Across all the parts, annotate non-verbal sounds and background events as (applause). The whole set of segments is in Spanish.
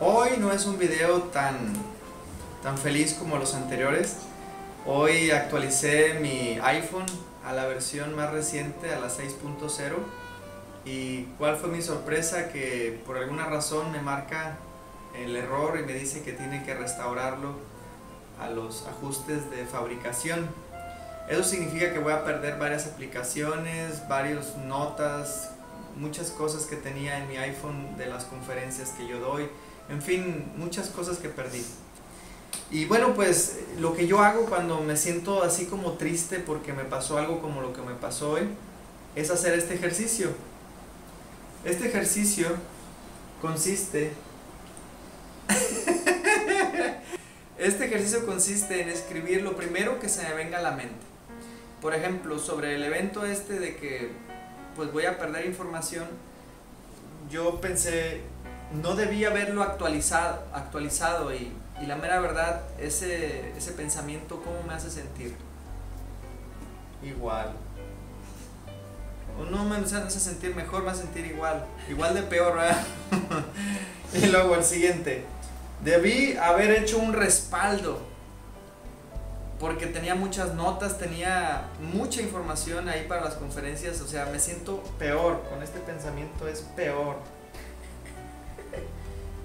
Hoy no es un video tan, tan feliz como los anteriores. Hoy actualicé mi iPhone a la versión más reciente, a la 6.0. Y cuál fue mi sorpresa que por alguna razón me marca el error y me dice que tiene que restaurarlo a los ajustes de fabricación. Eso significa que voy a perder varias aplicaciones, varias notas, muchas cosas que tenía en mi iPhone de las conferencias que yo doy, en fin, muchas cosas que perdí. Y bueno, pues lo que yo hago cuando me siento así como triste porque me pasó algo como lo que me pasó hoy, es hacer este ejercicio. Este ejercicio consiste... (laughs) este ejercicio consiste en escribir lo primero que se me venga a la mente. Por ejemplo, sobre el evento este de que pues voy a perder información, yo pensé, no debía haberlo actualizado, actualizado y, la mera verdad, ese, ese pensamiento, ¿cómo me hace sentir? Igual. No me hace sentir mejor, me hace sentir igual. Igual de peor, ¿verdad? (laughs) y luego el siguiente. Debí haber hecho un respaldo porque tenía muchas notas, tenía mucha información ahí para las conferencias, o sea, me siento peor, con este pensamiento es peor.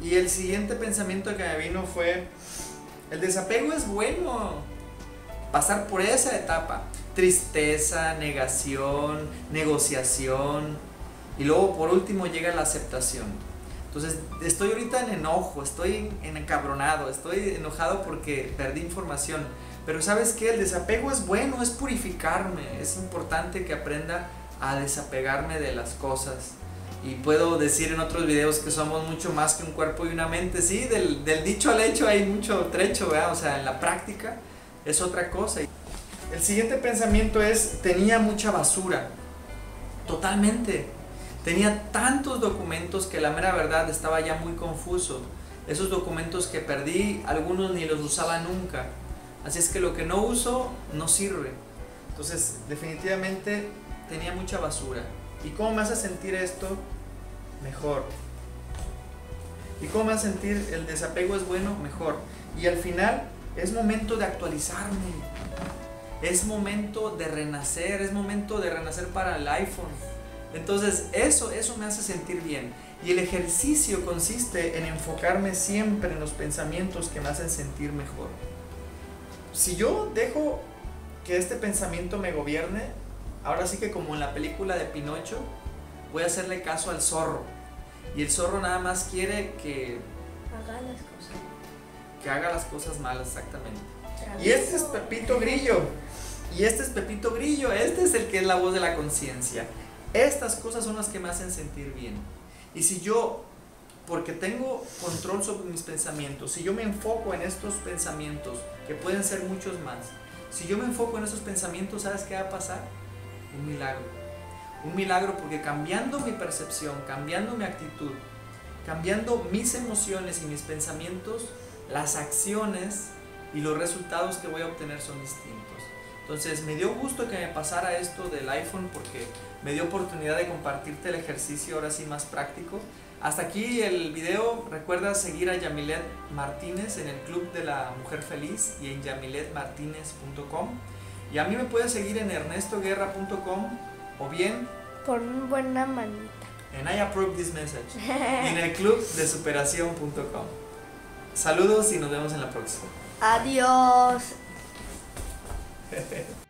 Y el siguiente pensamiento que me vino fue, el desapego es bueno, pasar por esa etapa, tristeza, negación, negociación, y luego por último llega la aceptación. Entonces, estoy ahorita en enojo, estoy encabronado, estoy enojado porque perdí información. Pero sabes que el desapego es bueno, es purificarme, es importante que aprenda a desapegarme de las cosas. Y puedo decir en otros videos que somos mucho más que un cuerpo y una mente. Sí, del, dicho al hecho hay mucho trecho, ¿verdad? O sea, en la práctica es otra cosa. El siguiente pensamiento es, tenía mucha basura. Totalmente. Tenía tantos documentos que la mera verdad estaba ya muy confuso. Esos documentos que perdí, algunos ni los usaba nunca. Así es que lo que no uso no sirve. Entonces, definitivamente tenía mucha basura. ¿Y cómo me hace sentir esto? Mejor. ¿Y cómo me hace sentir el desapego es bueno? Mejor. Y al final es momento de actualizarme. Es momento de renacer, es momento de renacer para el iPhone. Entonces, eso eso me hace sentir bien. Y el ejercicio consiste en enfocarme siempre en los pensamientos que me hacen sentir mejor si yo dejo que este pensamiento me gobierne, ahora sí que como en la película de Pinocho, voy a hacerle caso al zorro. Y el zorro nada más quiere que... Haga las cosas. Que haga las cosas malas, exactamente. Y este es Pepito Grillo. Y este es Pepito Grillo. Este es el que es la voz de la conciencia. Estas cosas son las que me hacen sentir bien. Y si yo porque tengo control sobre mis pensamientos. Si yo me enfoco en estos pensamientos, que pueden ser muchos más, si yo me enfoco en esos pensamientos, ¿sabes qué va a pasar? Un milagro. Un milagro porque cambiando mi percepción, cambiando mi actitud, cambiando mis emociones y mis pensamientos, las acciones y los resultados que voy a obtener son distintos. Entonces me dio gusto que me pasara esto del iPhone porque me dio oportunidad de compartirte el ejercicio ahora sí más práctico. Hasta aquí el video. Recuerda seguir a Yamilet Martínez en el Club de la Mujer Feliz y en yamiletmartinez.com. Y a mí me puedes seguir en ernestoguerra.com o bien por una buena manita. En I approve this message. (laughs) y en el club de superación.com. Saludos y nos vemos en la próxima. Adiós. (laughs)